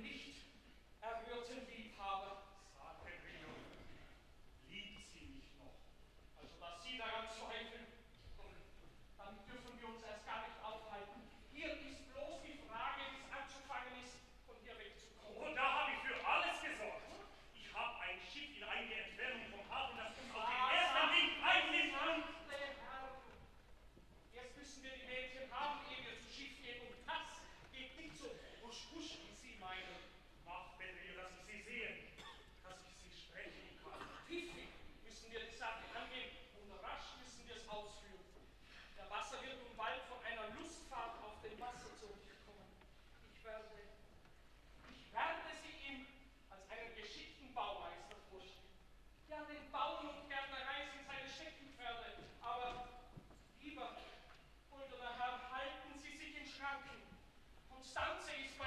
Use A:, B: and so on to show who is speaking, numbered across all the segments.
A: nicht
B: Konstanze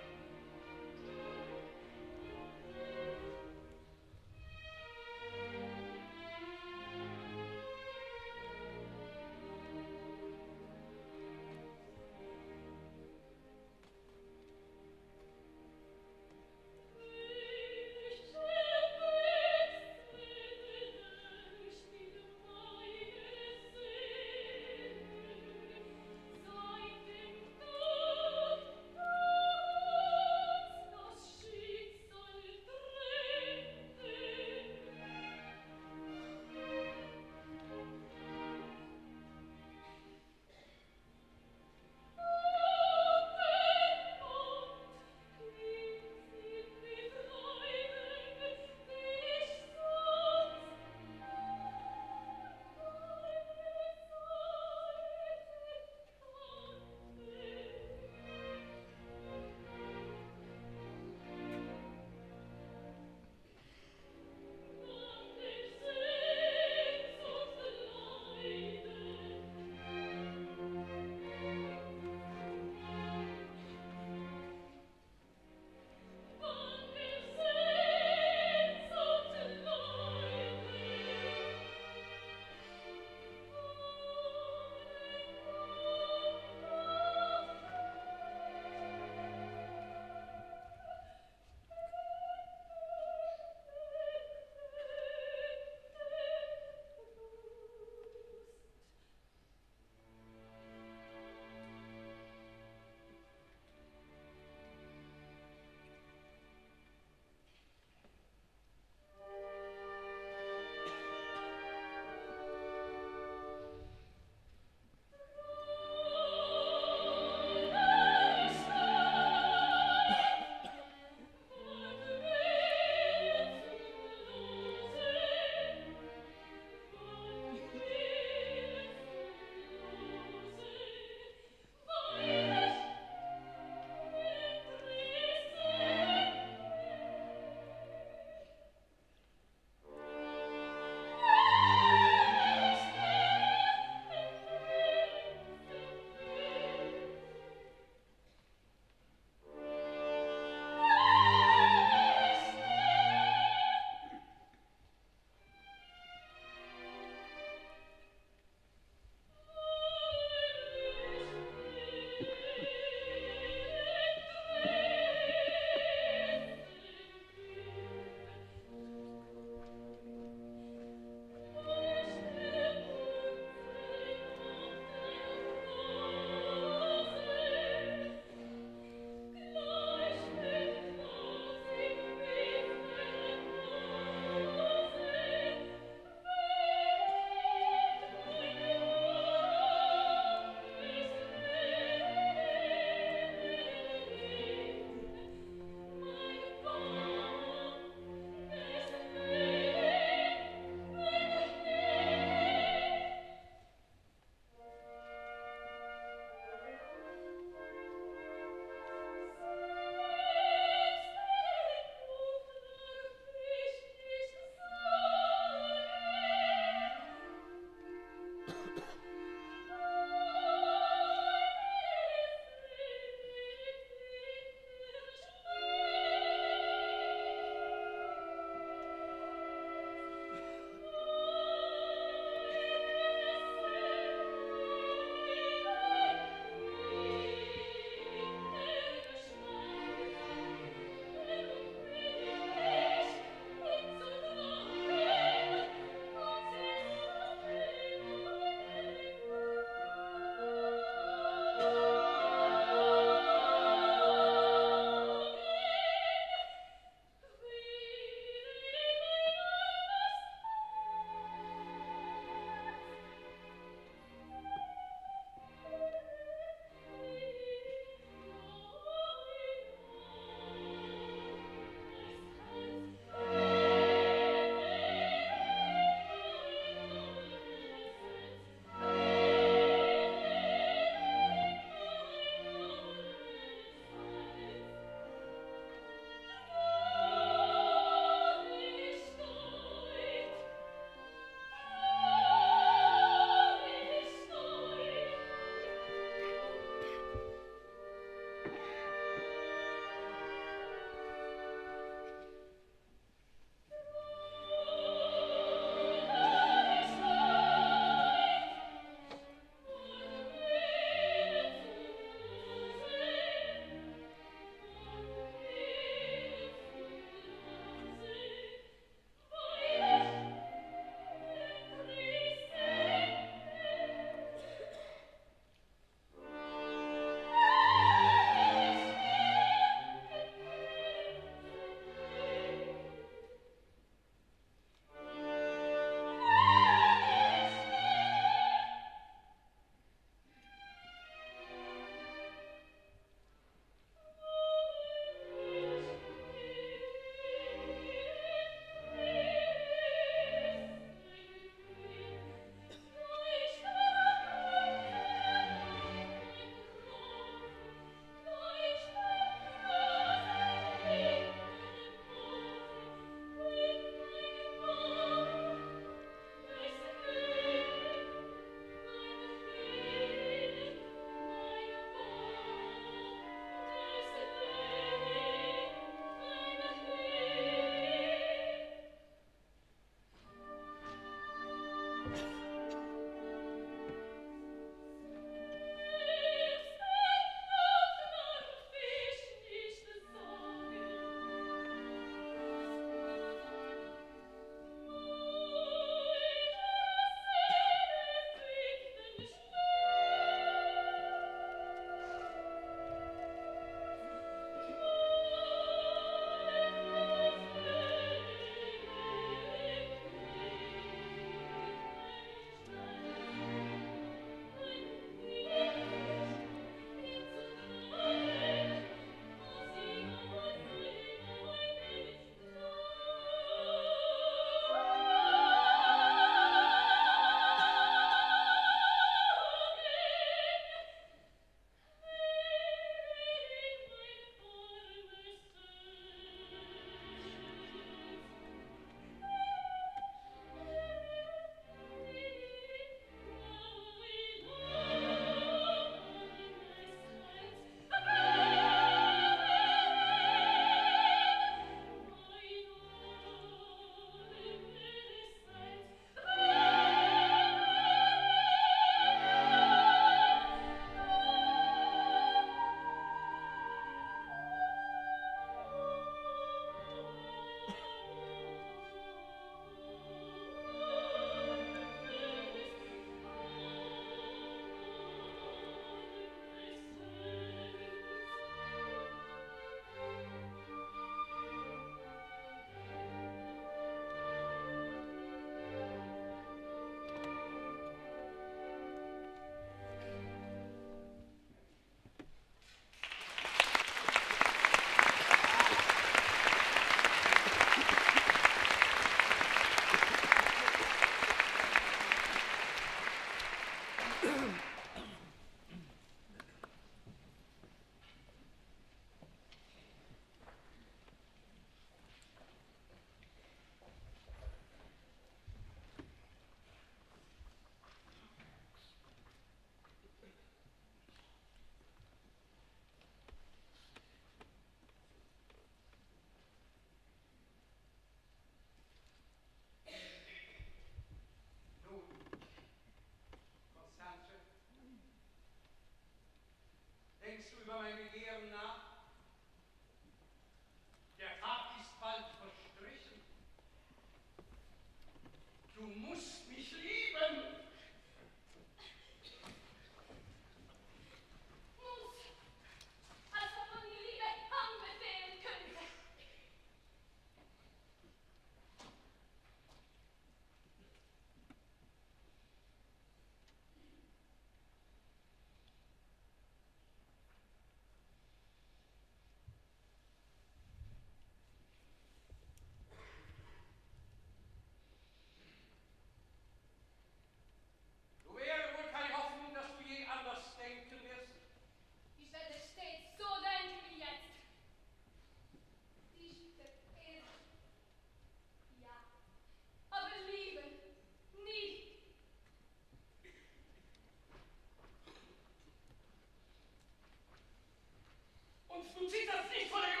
C: Tú citas Nicolás.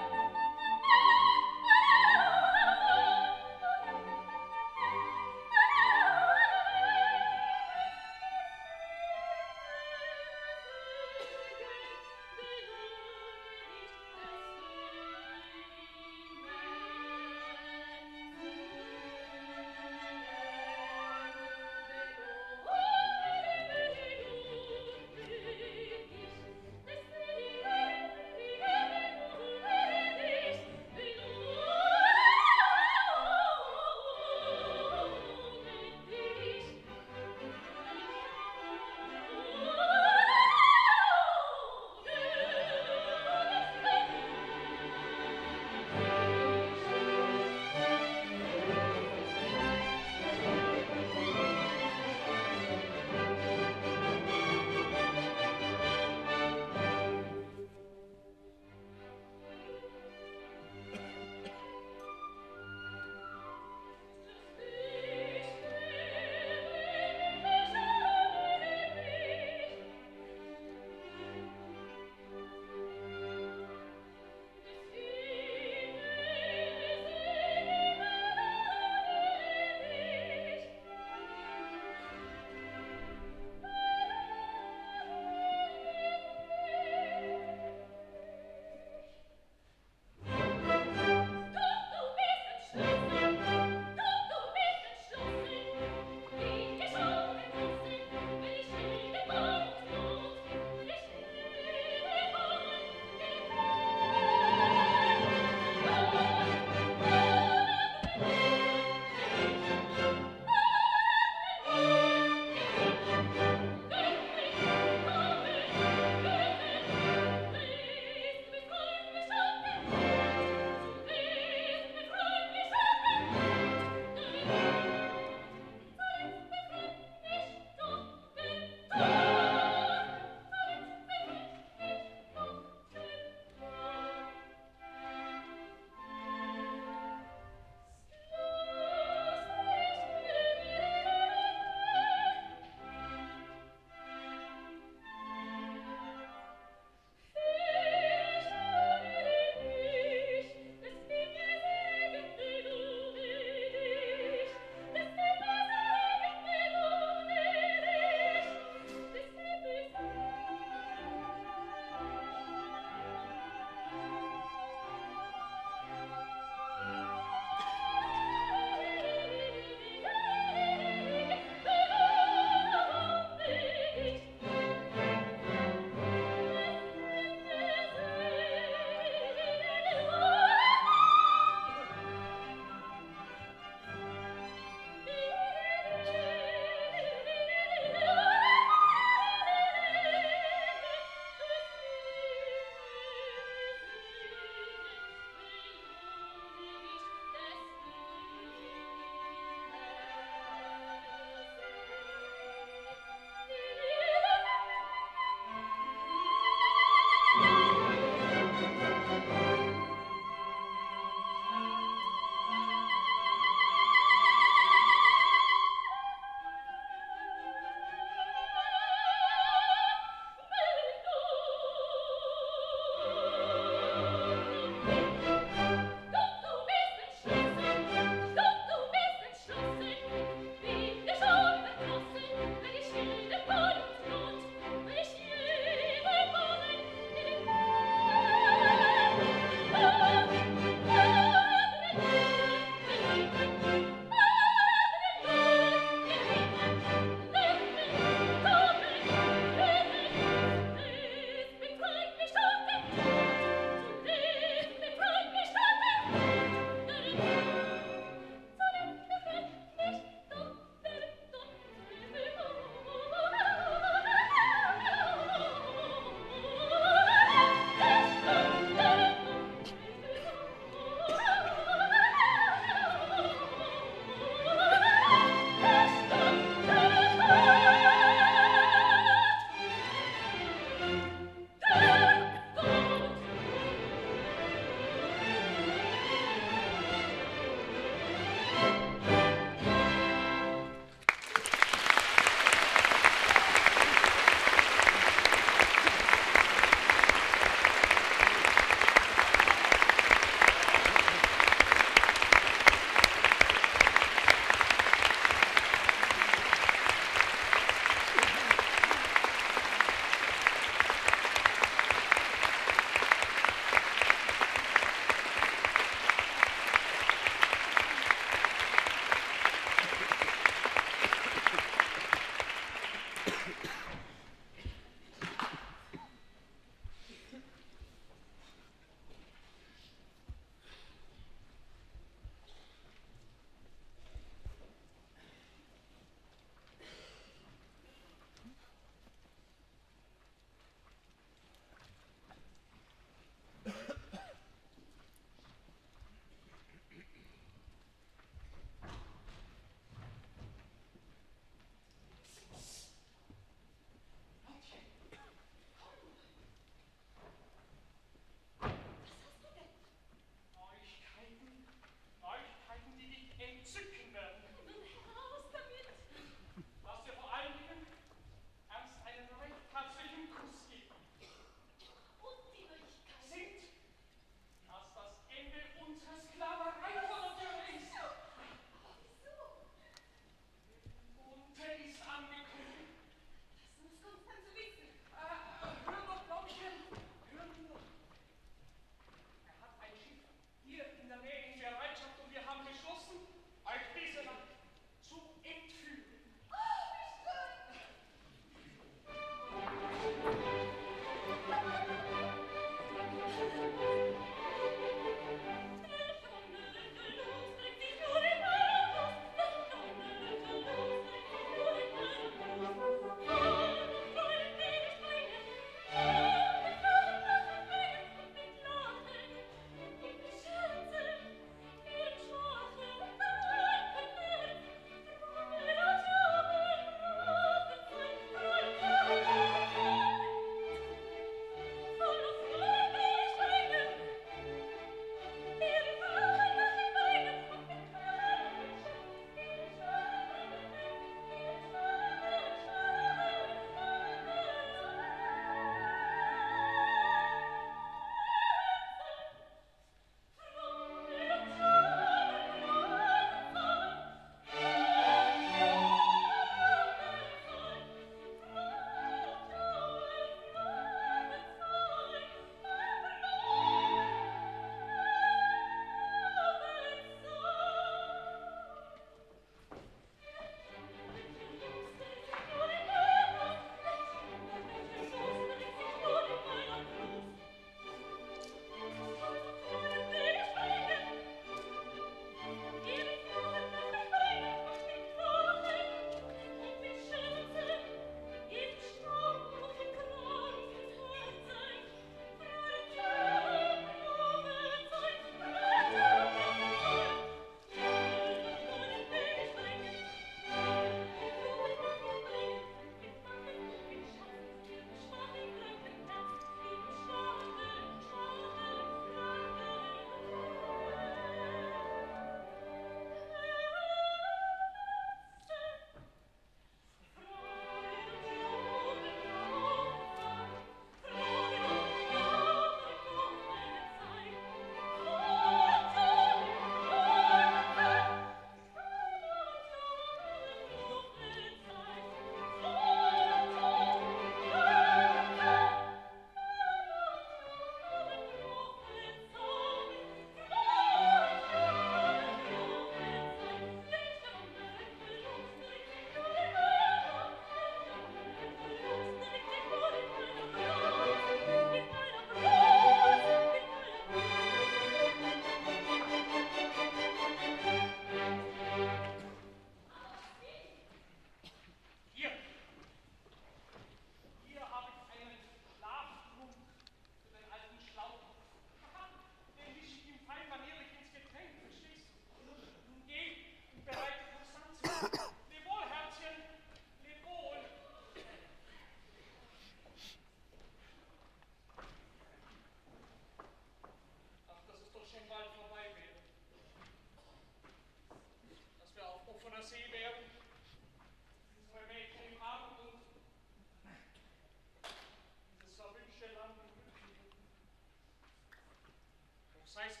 C: Doch sei's